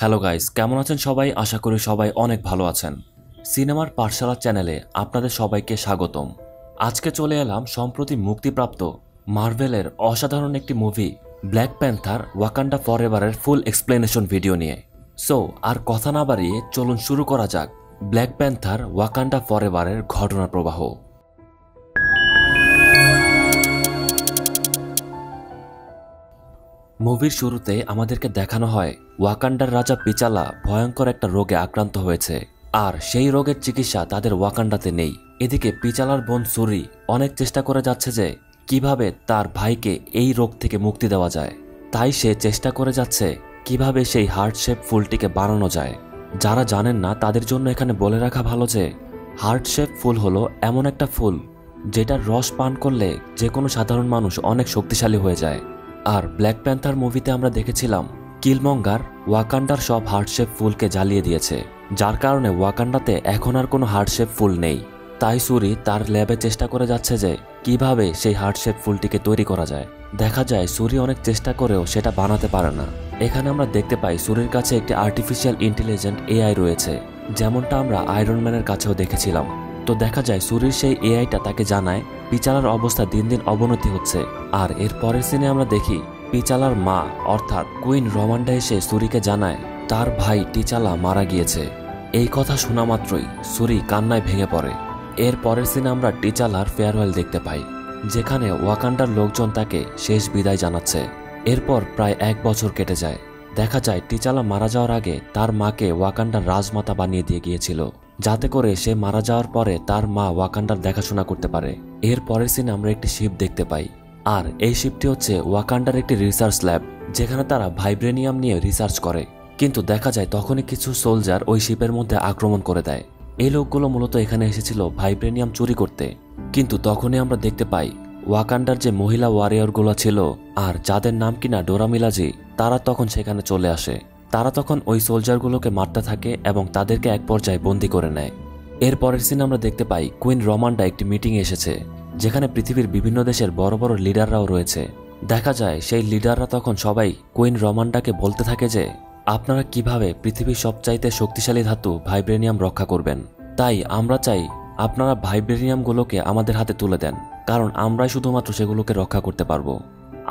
Hello guys, কেমন আছেন সবাই? আশা করি সবাই অনেক ভালো আছেন। সিনেমার পাঠশালা চ্যানেলে আপনাদের সবাইকে স্বাগতম। আজকে চলে এলাম সম্প্রতি মুক্তিপ্রাপ্ত মার্ভেলের অসাধারণ একটি movie, Black Panther Wakanda for এভারের full explanation video নিয়ে। সো, আর কথা না বাড়িয়ে চলুন শুরু করা যাক ব্ল্যাক প্যান্থার ওয়াকান্ডা ফর এভারের ঘটনা প্রবাহ মুভির শুরুতে আমাদেরকে দেখানো হয়, ওয়াকান্ডার রাজা পিচালা ভয়ঙ্কর একটা রোগে আক্রান্ত হয়েছে। আর সেই রোগের চিকিৎসা তাদের ওয়াকান্ডাতে নেই। এদিকে পিচালার বোন সুরি অনেক চেষ্টা করে যাচ্ছে যে, কীভাবে তার ভাইকে এই রোগ থেকে মুক্তি দেওয়া যায়। তাই সে চেষ্টা করে যাচ্ছে কীভাবে সেই হার্ট শেপ ফুলটিকে বানানো যায়। যারা জানেন না, তাদের জন্য এখানে বলে রাখা ভালো যে হার্ট শেপ ফুল হলো এমন একটা ফুল, যেটার রস পান করলে যে কোনো সাধারণ মানুষ অনেক শক্তিশালী হয়ে যায়। আর ব্ল্যাক প্যান্থার মুভিতে আমরা দেখেছিলাম, কিলমঙ্গার ওয়াকান্ডার সব হার্টশেপ ফুলকে জ্বালিয়ে দিয়েছে, যার কারণে ওয়াকান্ডাতে এখন আর কোনো হার্টশেপ ফুল নেই। তাই সুরি তার ল্যাবে চেষ্টা করে যাচ্ছে যে, কীভাবে সেই হার্টশেপ ফুলটিকে তৈরি করা যায়। দেখা যায় সুরি অনেক চেষ্টা করেও সেটা বানাতে পারে না। এখানে আমরা দেখতে পাই সুরির কাছে একটি আর্টিফিশিয়াল ইন্টেলিজেন্ট এআই রয়েছে, যেমনটা আমরা আয়রন ম্যানের কাছেও দেখেছিলাম। তো দেখা যায় সুরির সেই এআইটা তাকে জানায় পিচালার অবস্থা দিন দিন অবনতি হচ্ছে। আর এর পরের সিনে আমরা দেখি, পিচালার মা, অর্থাৎ কুইন রমান্ডা এসে সুরিকে জানায়, তার ভাই টিচালা মারা গিয়েছে। এই কথা শোনা মাত্রই সুরি কান্নায় ভেঙে পড়ে। এর পরের সিনে আমরা টিচালার ফেয়ারওয়েল দেখতে পাই, যেখানে ওয়াকান্ডার লোকজন তাকে শেষ বিদায় জানাচ্ছে। এরপর প্রায় এক বছর কেটে যায়। দেখা যায়, টিচালা মারা যাওয়ার আগে তার মাকে ওয়াকান্ডার রাজমাতা বানিয়ে দিয়ে গিয়েছিল। যাতে করে সে মারা যাওয়ার পরে তার মা ওয়াকান্ডার দেখাশোনা করতে পারে। এর পরের সিনে আমরা একটি শিপ দেখতে পাই। আর এই শিপটি হচ্ছে ওয়াকান্ডার একটি রিসার্চ ল্যাব যেখানে তারা ভাইব্রেনিয়াম নিয়ে রিসার্চ করে। কিন্তু দেখা যায় তখনই কিছু সোলজার ওই শিপের মধ্যে আক্রমণ করে দেয়। এই লোকগুলো মূলত এখানে এসেছিল ভাইব্রেনিয়াম চুরি করতে। কিন্তু তখনই আমরা দেখতে পাই ওয়াকান্ডার যে মহিলা ওয়ারিয়রগুলো ছিল আর যাদের নাম কিনা ডোরামিলাজি তারা তখন সেখানে চলে আসে। তারা তখন ওই সোলজারগুলোকে মারতে থাকে এবং তাদেরকে এক পর্যায়ে বন্দি করে নেয়। এর পরের সিনে আমরা দেখতে পাই কুইন রমান্ডা একটি মিটিংয়ে এসেছে, যেখানে পৃথিবীর বিভিন্ন দেশের বড় বড় লিডাররাও রয়েছে। দেখা যায় সেই লিডাররা তখন সবাই কুইন রমান্ডাকে বলতে থাকে যে, আপনারা কীভাবে পৃথিবীর সবচাইতে শক্তিশালী ধাতু ভাইব্রেনিয়াম রক্ষা করবেন? তাই আমরা চাই আপনারা ভাইব্রেনিয়ামগুলোকে আমাদের হাতে তুলে দেন, কারণ আমরাই শুধুমাত্র সেগুলোকে রক্ষা করতে পারব।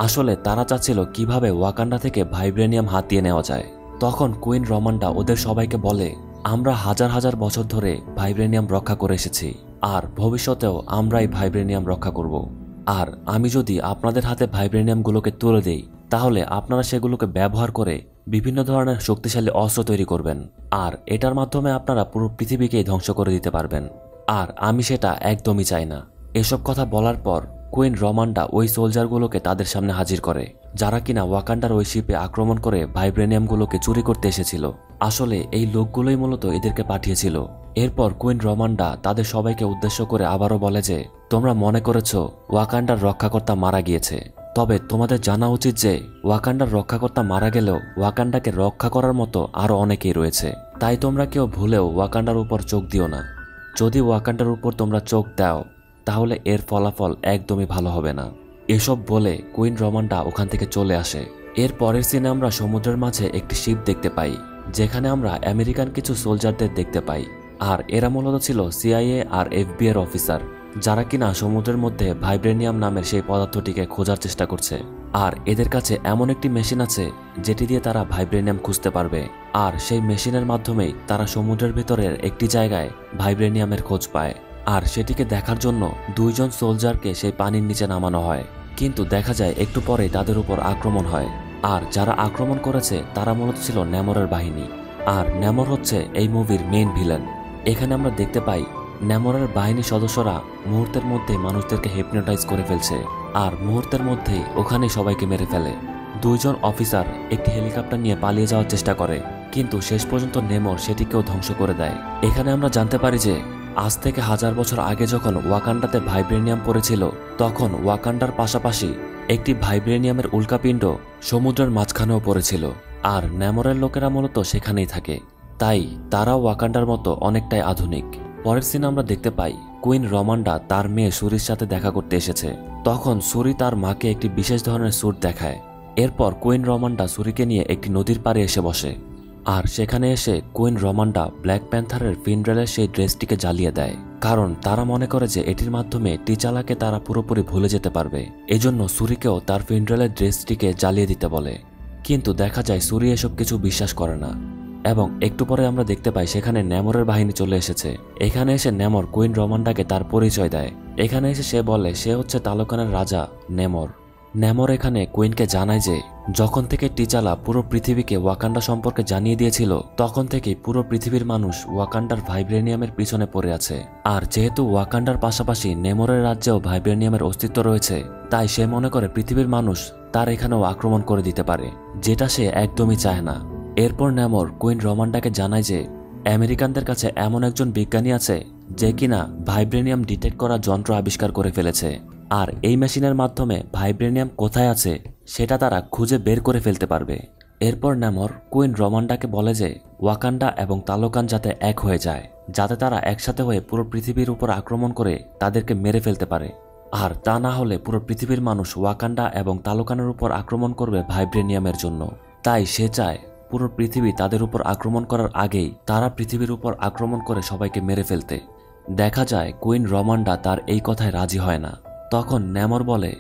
আসলে তারা চাচ্ছিল কীভাবে ওয়াকান্ডা থেকে ভাইব্রেনিয়াম হাতিয়ে নেওয়া যায়। তখন কুইন রমান্ডা ওদের সবাইকে বলে, আমরা হাজার হাজার বছর ধরে ভাইব্রেনিয়াম রক্ষা করে এসেছি, আর ভবিষ্যতেও আমরাই ভাইব্রেনিয়াম রক্ষা করব। আর আমি যদি আপনাদের হাতে ভাইব্রেনিয়ামগুলোকে তুলে দেই, তাহলে আপনারা সেগুলোকে ব্যবহার করে বিভিন্ন ধরনের শক্তিশালী অস্ত্র তৈরি করবেন, আর এটার মাধ্যমে আপনারা পুরো পৃথিবীকেই ধ্বংস করে দিতে পারবেন। আর আমি সেটা একদমই চাই না। এসব কথা বলার পর কুইন রমান্ডা ওই সোলজারগুলোকে তাদের সামনে হাজির করে। যারা কিনা ওয়াকান্ডার ওই শিপে আক্রমণ করে ভাইব্রেনিয়ামগুলোকে চুরি করতে এসেছিল। আসলে এই লোকগুলোই মূলত এদেরকে পাঠিয়েছিল। এরপর কুইন রমান্ডা তাদের সবাইকে উদ্দেশ্য করে আবারও বলে যে, তোমরা মনে করেছ ওয়াকান্ডার রক্ষাকর্তা মারা গিয়েছে। তবে তোমাদের জানা উচিত যে, ওয়াকান্ডার রক্ষাকর্তা মারা গেলেও ওয়াকান্ডাকে রক্ষা করার মতো আরও অনেকেই রয়েছে। তাই তোমরা কেউ ভুলেও ওয়াকান্ডার উপর চোখ দিও না। যদি ওয়াকান্ডার উপর তোমরা চোখ দাও, তাহলে এর ফলাফল একদমই ভালো হবে না। এসব বলে কুইন রমান্ডা ওখান থেকে চলে আসে। এর পরের সিনে আমরা সমুদ্রের মাঝে একটি শিপ দেখতে পাই, যেখানে আমরা আমেরিকান কিছু সোলজারদের দেখতে পাই। আর এরা মূলত ছিল সিআইএ আর এফবি এর অফিসার, যারা কিনা সমুদ্রের মধ্যে ভাইব্রেনিয়াম নামের সেই পদার্থটিকে খোঁজার চেষ্টা করছে। আর এদের কাছে এমন একটি মেশিন আছে, যেটি দিয়ে তারা ভাইব্রেনিয়াম খুঁজতে পারবে। আর সেই মেশিনের মাধ্যমেই তারা সমুদ্রের ভেতরের একটি জায়গায় ভাইব্রেনিয়ামের খোঁজ পায়। আর সেটিকে দেখার জন্য দুইজন সোলজারকে সেই পানির নিচে নামানো হয়। কিন্তু দেখা যায় একটু পরে তাদের উপর আক্রমণ হয়। আর যারা আক্রমণ করেছে, তারা মূলত ছিল ন্যামরের বাহিনী। আর ন্যামর হচ্ছে এই মুভির মেইন ভিলেন এখানে আমরা দেখতে পাই ন্যামরের বাহিনীর সদস্যরা মুহূর্তের মধ্যে মানুষদেরকে হেপনোটাইজ করে ফেলছে। আর মুহূর্তের মধ্যেই ওখানে সবাইকে মেরে ফেলে। দুইজন অফিসার একটি হেলিকপ্টার নিয়ে পালিয়ে যাওয়ার চেষ্টা করে। কিন্তু শেষ পর্যন্ত নেমর সেটিকেও ধ্বংস করে দেয়। এখানে আমরা জানতে পারি যে আজ থেকে হাজার বছর আগে যখন ওয়াকান্ডাতে ভাইব্রেনিয়াম পড়েছিল, তখন ওয়াকান্ডার পাশাপাশি একটি ভাইব্রেনিয়ামের উল্কাপিণ্ড সমুদ্রের মাঝখানেও পড়েছিল, আর ন্যামরের লোকেরা মূলত সেখানেই থাকে। তাই তারা ওয়াকান্ডার মতো অনেকটাই আধুনিক। পরের সিনে আমরা দেখতে পাই, কুইন রমান্ডা তার মেয়ে সুরির সাথে দেখা করতে এসেছে। তখন সুরি তার মাকে একটি বিশেষ ধরনের স্যুট দেখায়। এরপর কুইন রমান্ডা সুরিকে নিয়ে একটি নদীর পাড়ে এসে বসে। আর সেখানে এসে কুইন রমান্ডা ব্ল্যাক প্যান্থারের ফিনরেলের সেই ড্রেসটিকে জ্বালিয়ে দেয়। কারণ তারা মনে করে যে এটির মাধ্যমে টিচালাকে তারা পুরোপুরি ভুলে যেতে পারবে। এজন্য সুরিকেও তার ফিনরেলের ড্রেসটিকে জ্বালিয়ে দিতে বলে। কিন্তু দেখা যায় সুরি এসব কিছু বিশ্বাস করে না। এবং একটু পরে আমরা দেখতে পাই সেখানে ন্যামরের বাহিনী চলে এসেছে। এখানে এসে নেমর কুইন রমান্ডাকে তার পরিচয় দেয়। এখানে এসে সে বলে, সে হচ্ছে তালোকানের রাজা নেমর। নেমর এখানে কুইনকে জানায় যে, যখন থেকে টিচালা পুরো পৃথিবীকে ওয়াকান্ডা সম্পর্কে জানিয়ে দিয়েছিল, তখন থেকেই পুরো পৃথিবীর মানুষ ওয়াকান্ডার ভাইব্রেনিয়ামের পিছনে পড়ে আছে। আর যেহেতু ওয়াকান্ডার পাশাপাশি নেমরের রাজ্যেও ভাইব্রেনিয়ামের অস্তিত্ব রয়েছে, তাই সে মনে করে পৃথিবীর মানুষ তার এখানেও আক্রমণ করে দিতে পারে, যেটা সে একদমই চায় না। এরপর নেমর কুইন রমান্ডাকে জানায় যে, আমেরিকানদের কাছে এমন একজন বিজ্ঞানী আছে, যে কিনা ভাইব্রেনিয়াম ডিটেক্ট করা যন্ত্র আবিষ্কার করে ফেলেছে। আর এই মেশিনের মাধ্যমে ভাইব্রেনিয়াম কোথায় আছে, সেটা তারা খুঁজে বের করে ফেলতে পারবে। এরপর নেমর কুইন রমান্ডাকে বলে যে, ওয়াকান্ডা এবং তালোকান যাতে এক হয়ে যায়, যাতে তারা একসাথে হয়ে পুরো পৃথিবীর উপর আক্রমণ করে তাদেরকে মেরে ফেলতে পারে। আর তা না হলে পুরো পৃথিবীর মানুষ ওয়াকান্ডা এবং তালোকানের উপর আক্রমণ করবে ভাইব্রেনিয়ামের জন্য। তাই সে চায়, পুরো পৃথিবী তাদের উপর আক্রমণ করার আগেই তারা পৃথিবীর উপর আক্রমণ করে সবাইকে মেরে ফেলতে। দেখা যায় কুইন রমান্ডা তার এই কথায় রাজি হয় না। তখন ন্যামর বলে,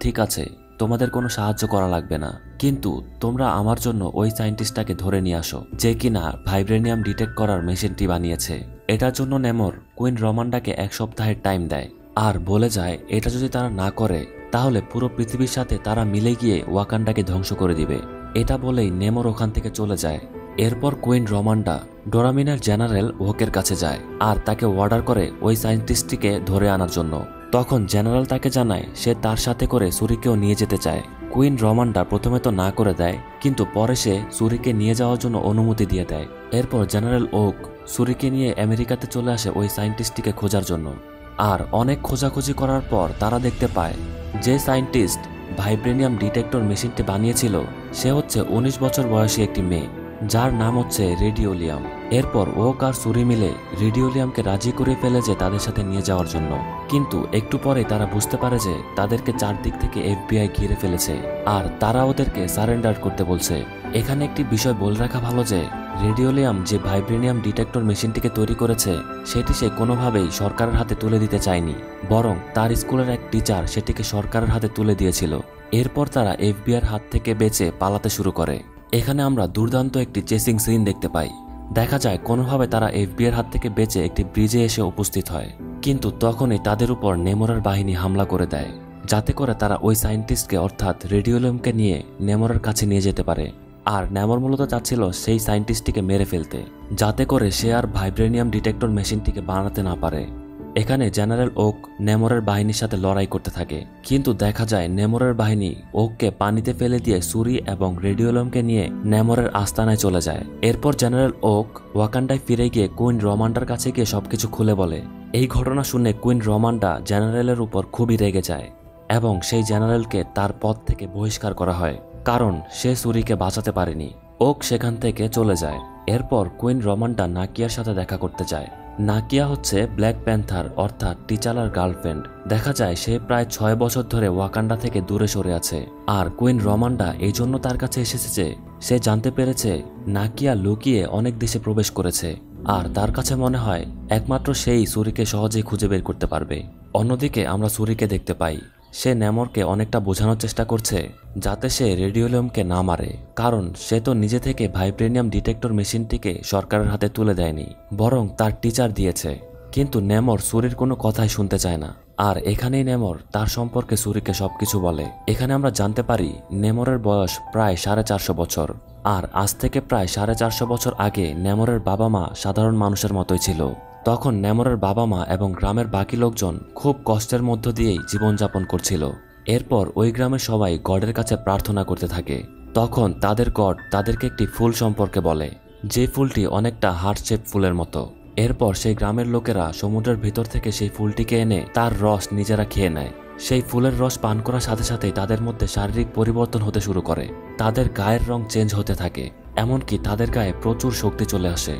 ঠিক আছে, তোমাদের কোনো সাহায্য করা লাগবে না। কিন্তু তোমরা আমার জন্য ওই সায়েন্টিস্টটাকে ধরে নিয়ে আসো, যে কিনা ভাইব্রেনিয়াম ডিটেক্ট করার মেশিনটি বানিয়েছে। এটার জন্য নেমর কুইন রমান্ডাকে এক সপ্তাহের টাইম দেয়। আর বলে যায়, এটা যদি তারা না করে, তাহলে পুরো পৃথিবীর সাথে তারা মিলে গিয়ে ওয়াকান্ডাকে ধ্বংস করে দিবে। এটা বলেই নেমর ওখান থেকে চলে যায়। এরপর কুইন রমান্ডা ডোরামিনার জেনারেল ওকের কাছে যায়, আর তাকে অর্ডার করে ওই সায়েন্টিস্টটিকে ধরে আনার জন্য। তখন জেনারেল তাকে জানায়, সে তার সাথে করে সুরিকেও নিয়ে যেতে চায়। কুইন রমান্ডা প্রথমে তো না করে দেয়, কিন্তু পরে সে সুরিকে নিয়ে যাওয়ার জন্য অনুমতি দিয়ে দেয়। এরপর জেনারেল ওক সুরিকে নিয়ে আমেরিকাতে চলে আসে ওই সায়েন্টিস্টটিকে খোঁজার জন্য। আর অনেক খোঁজাখুঁজি করার পর তারা দেখতে পায়, যে সায়েন্টিস্ট ভাইব্রেনিয়াম ডিটেক্টর মেশিনটি বানিয়েছিল, সে হচ্ছে উনিশ বছর বয়সী একটি মেয়ে। যার নাম হচ্ছে রেডিওলিয়াম। এরপর ওক আর সুরি মিলে রেডিওলিয়ামকে রাজি করে ফেলে যে তাদের সাথে নিয়ে যাওয়ার জন্য। কিন্তু একটু পরে তারা বুঝতে পারে যে তাদেরকে চারদিক থেকে এফবিআই ঘিরে ফেলেছে। আর তারা ওদেরকে সারেন্ডার করতে বলছে। এখানে একটি বিষয় বলে রাখা ভালো যে রেডিওলিয়াম যে ভাইব্রেনিয়াম ডিটেক্টর মেশিনটিকে তৈরি করেছে, সেটি সে কোনোভাবেই সরকারের হাতে তুলে দিতে চায়নি। বরং তার স্কুলের এক টিচার সেটিকে সরকারের হাতে তুলে দিয়েছিল। এরপর তারা এফবিআর হাত থেকে বেঁচে পালাতে শুরু করে। এখানে আমরা দুর্দান্ত একটি চেসিং সিন দেখতে পাই। দেখা যায়, কোনোভাবে তারা এফবিআর হাত থেকে বেঁচে একটি ব্রিজে এসে উপস্থিত হয়। কিন্তু তখনই তাদের উপর নেমোরার বাহিনী হামলা করে দেয়, যাতে করে তারা ওই সায়েন্টিস্টকে, অর্থাৎ রেডিওলিয়ামকে নিয়ে নেমোরার কাছে নিয়ে যেতে পারে। আর নেমর মূলত চাচ্ছিল সেই সায়েন্টিস্টটিকে মেরে ফেলতে, যাতে করে সে আর ভাইব্রেনিয়াম ডিটেক্টর মেশিনটিকে বানাতে না পারে। এখানে জেনারেল ওক নেমরের বাহিনীর সাথে লড়াই করতে থাকে। কিন্তু দেখা যায় নেমরের বাহিনী ওককে পানিতে ফেলে দিয়ে সুরি এবং রেডিওলমকে নিয়ে নেমরের আস্তানায় চলে যায়। এরপর জেনারেল ওক ওয়াকান্ডায় ফিরে গিয়ে কুইন রমান্ডার কাছে গিয়ে সবকিছু খুলে বলে। এই ঘটনা শুনে কুইন রমান্ডা জেনারেলের উপর খুবই রেগে যায় এবং সেই জেনারেলকে তার পদ থেকে বহিষ্কার করা হয়, কারণ সে সুরিকে বাঁচাতে পারেনি। ওক সেখান থেকে চলে যায়। এরপর কুইন রমান্ডা নাকিয়ার সাথে দেখা করতে যায়। নাকিয়া হচ্ছে ব্ল্যাক প্যান্থার, অর্থাৎ টিচালার গার্লফ্রেন্ড। দেখা যায় সে প্রায় ছয় বছর ধরে ওয়াকান্ডা থেকে দূরে সরে আছে। আর কুইন রমান্ডা এই জন্য তার কাছে এসেছে যে, সে জানতে পেরেছে নাকিয়া লুকিয়ে অনেক দেশে প্রবেশ করেছে। আর তার কাছে মনে হয়, একমাত্র সেই সুরিকে সহজেই খুঁজে বের করতে পারবে। অন্যদিকে আমরা সুরিকে দেখতে পাই। সে ন্যামরকে অনেকটা বোঝানোর চেষ্টা করছে, যাতে সে রেডিওলিয়ামকে না মারে, কারণ সে তো নিজে থেকে ভাইব্রেনিয়াম ডিটেক্টর মেশিনটিকে সরকারের হাতে তুলে দেয়নি, বরং তার টিচার দিয়েছে। কিন্তু নেমর সুরির কোনো কথাই শুনতে চায় না, আর এখানেই নেমর তার সম্পর্কে সুরিকে সবকিছু বলে। এখানে আমরা জানতে পারি, নেমরের বয়স প্রায় সাড়ে চারশো বছর, আর আজ থেকে প্রায় সাড়ে চারশো বছর আগে নেমরের বাবা মা সাধারণ মানুষের মতোই ছিল। তখন নেমরের বাবা মা এবং গ্রামের বাকি লোকজন খুব কষ্টের মধ্য দিয়েই জীবনযাপন করছিল। এরপর ওই গ্রামের সবাই গডের কাছে প্রার্থনা করতে থাকে। তখন তাদের গড তাদেরকে একটি ফুল সম্পর্কে বলে, যে ফুলটি অনেকটা হার্ট শেপ ফুলের মতো। এরপর সেই গ্রামের লোকেরা সমুদ্রের ভিতর থেকে সেই ফুলটিকে এনে তার রস নিজেরা খেয়ে নেয়। সেই ফুলের রস পান করার সাথে সাথেই তাদের মধ্যে শারীরিক পরিবর্তন হতে শুরু করে। তাদের গায়ের রং চেঞ্জ হতে থাকে, এমনকি তাদের গায়ে প্রচুর শক্তি চলে আসে।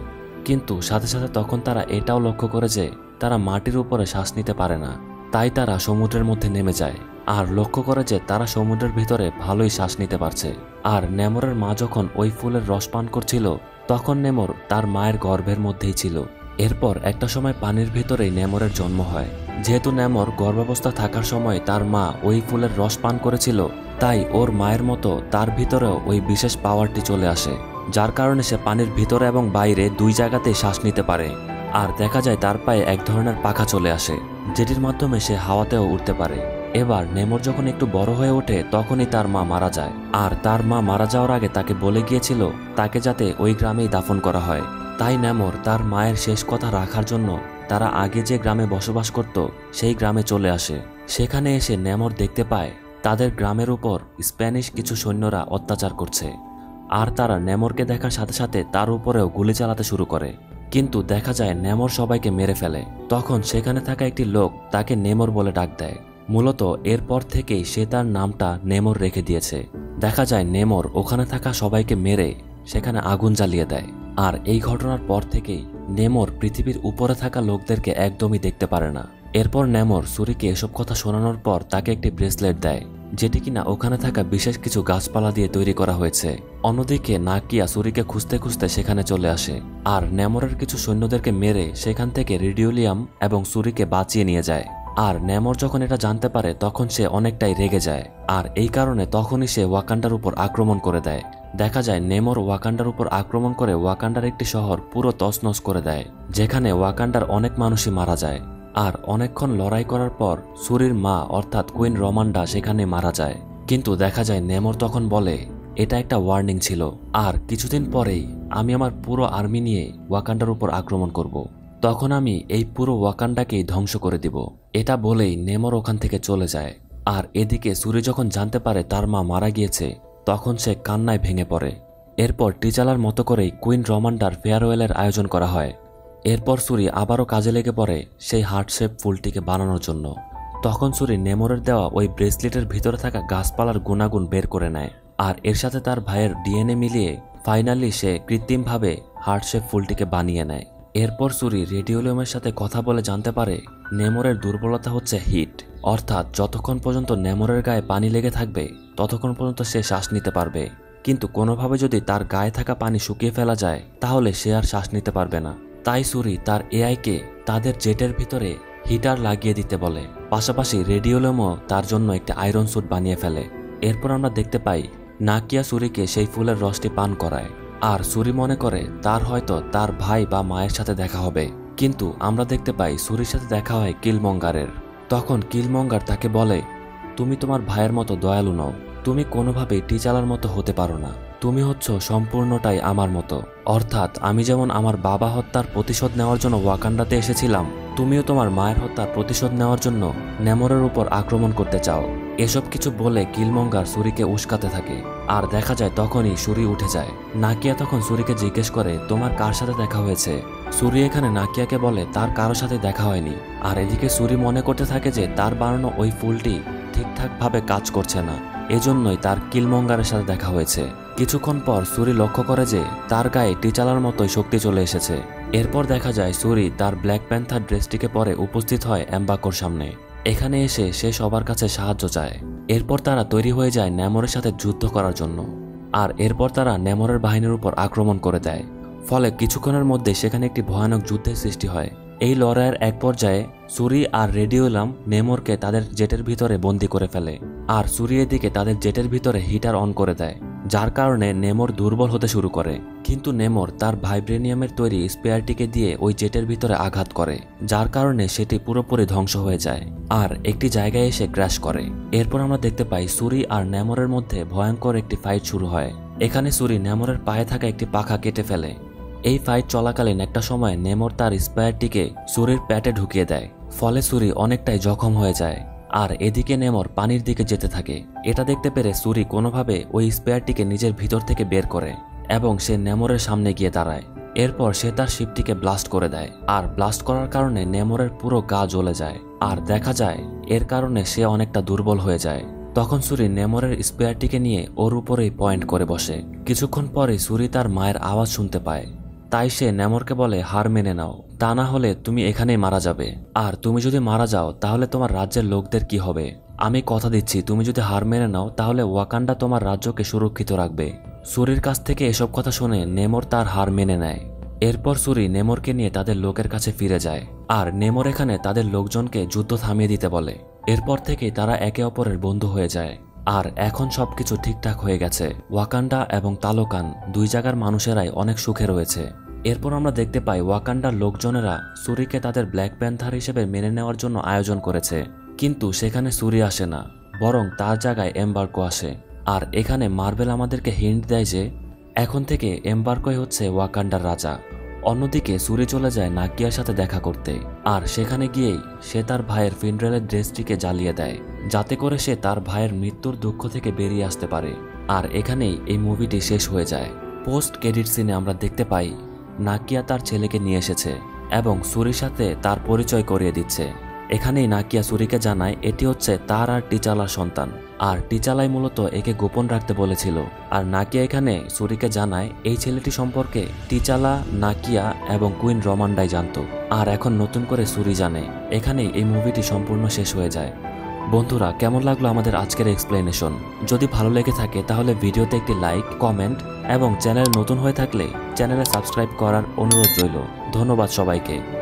কিন্তু সাথে সাথে তখন তারা এটাও লক্ষ্য করে যে তারা মাটির উপরে শ্বাস নিতে পারে না। তাই তারা সমুদ্রের মধ্যে নেমে যায় আর লক্ষ্য করে যে তারা সমুদ্রের ভিতরে ভালোই শ্বাস নিতে পারছে। আর নেমরের মা যখন ওই ফুলের রস পান করছিল, তখন নেমর তার মায়ের গর্ভের মধ্যেই ছিল। এরপর একটা সময় পানির ভেতরেই নেমরের জন্ম হয়। যেহেতু নেমর গর্ভাবস্থা থাকার সময় তার মা ওই ফুলের রস পান করেছিল, তাই ওর মায়ের মতো তার ভিতরেও ওই বিশেষ পাওয়ারটি চলে আসে। যার কারণে সে পানির ভিতরে এবং বাইরে দুই জায়গাতেই শ্বাস নিতে পারে। আর দেখা যায় তার পায়ে এক ধরনের পাখা চলে আসে, যেটির মাধ্যমে সে হাওয়াতেও উঠতে পারে। এবার নেমর যখন একটু বড় হয়ে ওঠে, তখনই তার মা মারা যায়। আর তার মা মারা যাওয়ার আগে তাকে বলে গিয়েছিল, তাকে যাতে ওই গ্রামেই দাফন করা হয়। তাই নেমর তার মায়ের শেষ কথা রাখার জন্য তারা আগে যে গ্রামে বসবাস করত, সেই গ্রামে চলে আসে। সেখানে এসে নেমর দেখতে পায়, তাদের গ্রামের উপর স্প্যানিশ কিছু সৈন্যরা অত্যাচার করছে। আর তারা নেমরকে দেখার সাথে সাথে তার উপরেও গুলি চালাতে শুরু করে। কিন্তু দেখা যায় নেমর সবাইকে মেরে ফেলে। তখন সেখানে থাকা একটি লোক তাকে নেমর বলে ডাক দেয়। মূলত এরপর থেকেই সে তার নামটা নেমর রেখে দিয়েছে। দেখা যায় নেমর ওখানে থাকা সবাইকে মেরে সেখানে আগুন জ্বালিয়ে দেয়। আর এই ঘটনার পর থেকেই নেমর পৃথিবীর উপরে থাকা লোকদেরকে একদমই দেখতে পারে না। এরপর নেমর সুরিকে এসব কথা শোনানোর পর তাকে একটি ব্রেসলেট দেয়। যেটি কিনা ওখানে থাকা বিশেষ কিছু গাছপালা দিয়ে তৈরি করা হয়েছে। অন্যদিকে নাকিয়া সুরিকে খুঁজতে খুঁজতে সেখানে চলে আসে আর নেমরের কিছু সৈন্যদেরকে মেরে সেখান থেকে রিডিওলিয়াম এবং সুরিকে বাঁচিয়ে নিয়ে যায়। আর নেমর যখন এটা জানতে পারে, তখন সে অনেকটাই রেগে যায়। আর এই কারণে তখনই সে ওয়াকান্ডার উপর আক্রমণ করে দেয়। দেখা যায় নেমর ওয়াকান্ডার উপর আক্রমণ করে ওয়াকান্ডার একটি শহর পুরো তছনছ করে দেয়, যেখানে ওয়াকান্ডার অনেক মানুষই মারা যায়। আর অনেকক্ষণ লড়াই করার পর সুরির মা, অর্থাৎ কুইন রমান্ডা, সেখানে মারা যায়। কিন্তু দেখা যায় নেমর তখন বলে, এটা একটা ওয়ার্নিং ছিল। আর কিছুদিন পরেই আমি আমার পুরো আর্মি নিয়ে ওয়াকান্ডার উপর আক্রমণ করব। তখন আমি এই পুরো ওয়াকান্ডাকেই ধ্বংস করে দিব। এটা বলেই নেমর ওখান থেকে চলে যায়। আর এদিকে সুরি যখন জানতে পারে তার মা মারা গিয়েছে, তখন সে কান্নায় ভেঙে পড়ে। এরপর টিচালার মতো করেই কুইন রমান্ডার ফেয়ারওয়েলের আয়োজন করা হয়। এরপর সুরি আবারও কাজে লেগে পড়ে সেই হার্টশেপ ফুলটিকে বানানোর জন্য। তখন সুরি নেমরের দেওয়া ওই ব্রেসলেটের ভিতরে থাকা গাছপালার গুণাগুণ বের করে নেয় আর এর সাথে তার ভাইয়ের ডিএনএ মিলিয়ে ফাইনালি সে কৃত্রিমভাবে হার্টশেপ ফুলটিকে বানিয়ে নেয়। এরপর সুরি রেডিওলিয়ামের সাথে কথা বলে জানতে পারে নেমরের দুর্বলতা হচ্ছে হিট। অর্থাৎ যতক্ষণ পর্যন্ত নেমরের গায়ে পানি লেগে থাকবে, ততক্ষণ পর্যন্ত সে শ্বাস নিতে পারবে। কিন্তু কোনোভাবে যদি তার গায়ে থাকা পানি শুকিয়ে ফেলা যায়, তাহলে সে আর শ্বাস নিতে পারবে না। তাই সুরি তার এআইকে তাদের জেটের ভিতরে হিটার লাগিয়ে দিতে বলে। পাশাপাশি রেডিওলেমও তার জন্য একটি আয়রন স্যুট বানিয়ে ফেলে। এরপর আমরা দেখতে পাই, নাকিয়া সুরিকে সেই ফুলের রসটি পান করায়। আর সুরি মনে করে, তার হয়তো তার ভাই বা মায়ের সাথে দেখা হবে। কিন্তু আমরা দেখতে পাই, সুরির সাথে দেখা হয় কিলমঙ্গারের। তখন কিলমঙ্গার তাকে বলে, তুমি তোমার ভাইয়ের মতো দয়ালু নও। তুমি কোনোভাবেই টিচালার মতো হতে পারো না। তুমি হচ্ছ সম্পূর্ণটাই আমার মতো। অর্থাৎ আমি যেমন আমার বাবা হত্যার প্রতিশোধ নেওয়ার জন্য ওয়াকান্ডাতে এসেছিলাম, তুমিও তোমার মায়ের হত্যার প্রতিশোধ নেওয়ার জন্য নেমরের উপর আক্রমণ করতে চাও। এসব কিছু বলে কিলমঙ্গার সুরিকে উস্কাতে থাকে। আর দেখা যায় তখনই সুরি উঠে যায়। নাকিয়া তখন সুরিকে জিজ্ঞেস করে, তোমার কার সাথে দেখা হয়েছে? সুরি এখানে নাকিয়াকে বলে, তার কারোর সাথে দেখা হয়নি। আর এদিকে সুরি মনে করতে থাকে যে, তার বানানো ওই ফুলটি ঠিকঠাকভাবে কাজ করছে না। এজন্যই তার কিলমঙ্গারের সাথে দেখা হয়েছে। কিছুক্ষণ পর সুরি লক্ষ্য করে যে তার গায়ে টিচালার মতোই শক্তি চলে এসেছে। এরপর দেখা যায় সুরি তার ব্ল্যাক প্যান্থার ড্রেসটিকে পরে উপস্থিত হয় অ্যাম্বাকোর সামনে। এখানে এসে সে সবার কাছে সাহায্য চায়। এরপর তারা তৈরি হয়ে যায় ন্যামরের সাথে যুদ্ধ করার জন্য। আর এরপর তারা ন্যামরের বাহিনীর উপর আক্রমণ করে দেয়। ফলে কিছুক্ষণের মধ্যে সেখানে একটি ভয়ানক যুদ্ধের সৃষ্টি হয়। এই লড়াইয়ের এক পর্যায়ে সুরি আর রেডিওলাম নেমরকে তাদের জেটের ভিতরে বন্দি করে ফেলে আর সুরি এদিকে তাদের জেটের ভিতরে হিটার অন করে দেয়, যার কারণে নেমর দুর্বল হতে শুরু করে। কিন্তু নেমর তার ভাইব্রেনিয়ামের তৈরি স্পেয়ারটিকে দিয়ে ওই জেটের ভিতরে আঘাত করে, যার কারণে সেটি পুরোপুরি ধ্বংস হয়ে যায় আর একটি জায়গায় এসে ক্র্যাশ করে। এরপর আমরা দেখতে পাই সুরি আর নেমরের মধ্যে ভয়ঙ্কর একটি ফাইট শুরু হয়। এখানে সুরি নেমরের পায়ে থাকা একটি পাখা কেটে ফেলে এই ফাইট চলাকালীন একটা সময় নেমর তার স্পায়ারটিকে সুরির প্যাটে ঢুকিয়ে দেয়। ফলে সুরি অনেকটাই জখম হয়ে যায়। আর এদিকে নেমর পানির দিকে যেতে থাকে। এটা দেখতে পেরে সুরি কোনোভাবে ওই স্পেয়ারটিকে নিজের ভিতর থেকে বের করে এবং সে নেমরের সামনে গিয়ে দাঁড়ায়। এরপর সে তার শিপটিকে ব্লাস্ট করে দেয়। আর ব্লাস্ট করার কারণে নেমরের পুরো গা জ্বলে যায়। আর দেখা যায়, এর কারণে সে অনেকটা দুর্বল হয়ে যায়। তখন সুরি নেমরের স্পেয়ারটিকে নিয়ে ওর উপরেই পয়েন্ট করে বসে। কিছুক্ষণ পরে সুরি তার মায়ের আওয়াজ শুনতে পায়। তাই সে নেমরকে বলে, হার মেনে নাও। তা না হলে তুমি এখানেই মারা যাবে। আর তুমি যদি মারা যাও, তাহলে তোমার রাজ্যের লোকদের কি হবে? আমি কথা দিচ্ছি, তুমি যদি হার মেনে নাও, তাহলে ওয়াকান্ডা তোমার রাজ্যকে সুরক্ষিত রাখবে। সুরির কাছ থেকে এসব কথা শুনে নেমর তার হার মেনে নেয়। এরপর সুরি নেমরকে নিয়ে তাদের লোকের কাছে ফিরে যায়। আর নেমর এখানে তাদের লোকজনকে যুদ্ধ থামিয়ে দিতে বলে। এরপর থেকেই তারা একে অপরের বন্ধু হয়ে যায়। আর এখন সবকিছু ঠিকঠাক হয়ে গেছে। ওয়াকান্ডা এবং তালোকান, দুই জায়গার মানুষেরাই অনেক সুখে রয়েছে। এরপর আমরা দেখতে পাই ওয়াকান্ডার লোকজনেরা সুরিকে তাদের ব্ল্যাক প্যান্থার হিসেবে মেনে নেওয়ার জন্য আয়োজন করেছে। কিন্তু সেখানে সুরি আসে না, বরং তার জায়গায় এম্বার্কো আসে। আর এখানে মার্বেল আমাদেরকে হিন্ট দেয় যে, এখন থেকে এম্বার্কোই হচ্ছে ওয়াকান্ডার রাজা। অন্যদিকে সুরি চলে যায় নাকিয়ার সাথে দেখা করতে। আর সেখানে গিয়েই সে তার ভাইয়ের ফিনড্রেলের ড্রেসটিকে জ্বালিয়ে দেয়, যাতে করে সে তার ভাইয়ের মৃত্যুর দুঃখ থেকে বেরিয়ে আসতে পারে। আর এখানেই এই মুভিটি শেষ হয়ে যায়। পোস্ট ক্রেডিট সিনে আমরা দেখতে পাই নাকিয়া তার ছেলেকে নিয়ে এসেছে এবং সুরির সাথে তার পরিচয় করিয়ে দিচ্ছে। এখানেই নাকিয়া সুরিকে জানায় এটি হচ্ছে তার আর টিচালার সন্তান। আর টিচালাই মূলত একে গোপন রাখতে বলেছিল। আর নাকিয়া এখানে সুরিকে জানায় এই ছেলেটি সম্পর্কে টিচালা, নাকিয়া এবং কুইন রমান্ডাই জানতো। আর এখন নতুন করে সুরি জানে। এখানেই এই মুভিটি সম্পূর্ণ শেষ হয়ে যায়। বন্ধুরা, কেমন লাগল আমাদের আজকের এক্সপ্লেনেশন যদি ভালো লেগে থাকে, তাহলে ভিডিওতে একটি লাইক কমেন্ট এবং চ্যানেল নতুন হয়ে থাকলে চ্যানেলে সাবস্ক্রাইব করার অনুরোধ রইল। ধন্যবাদ সবাইকে।